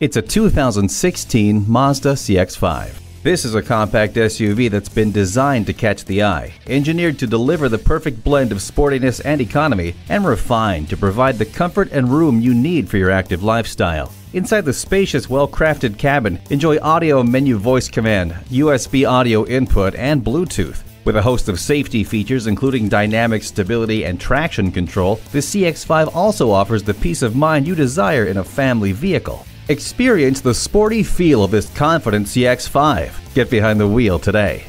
It's a 2016 Mazda CX-5. This is a compact SUV that's been designed to catch the eye, engineered to deliver the perfect blend of sportiness and economy, and refined to provide the comfort and room you need for your active lifestyle. Inside the spacious, well crafted cabin, enjoy audio menu voice command, USB audio input, and Bluetooth. With a host of safety features including dynamic stability and traction control, the CX5 also offers the peace of mind you desire in a family vehicle. Experience the sporty feel of this confident CX5. Get behind the wheel today.